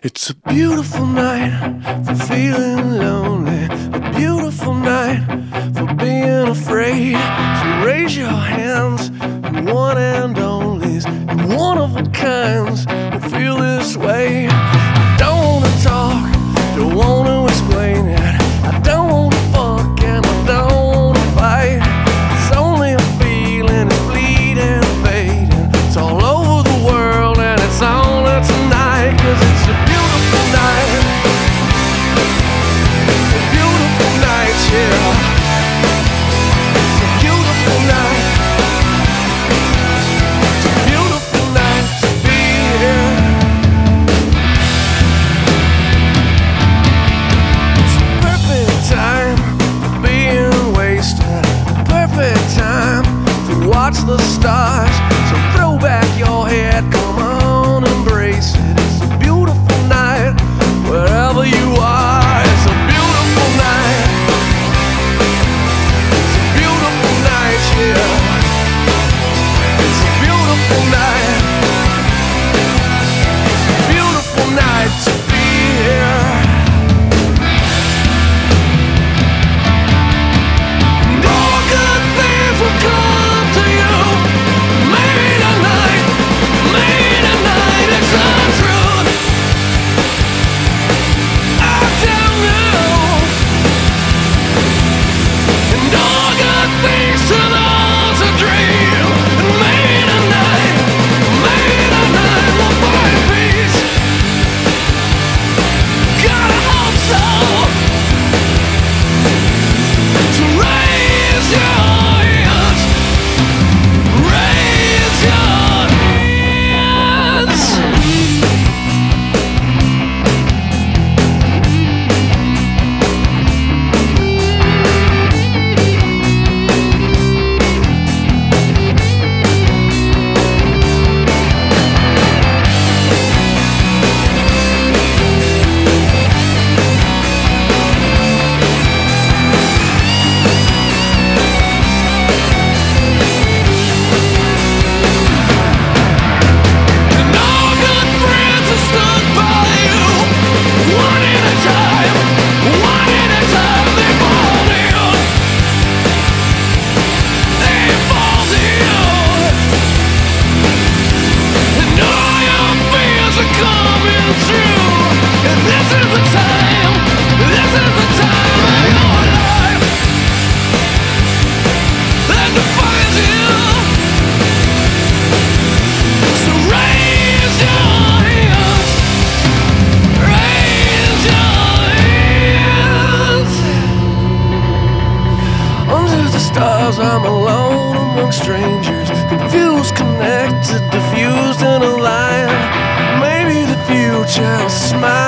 It's a beautiful night for feeling lonely, a beautiful night for being afraid. So raise your hands, you one and onlys, you one of a kinds, who feel this way. stars, I'm alone among strangers. Confused, connected, diffused, and alive. Maybe the future will smile.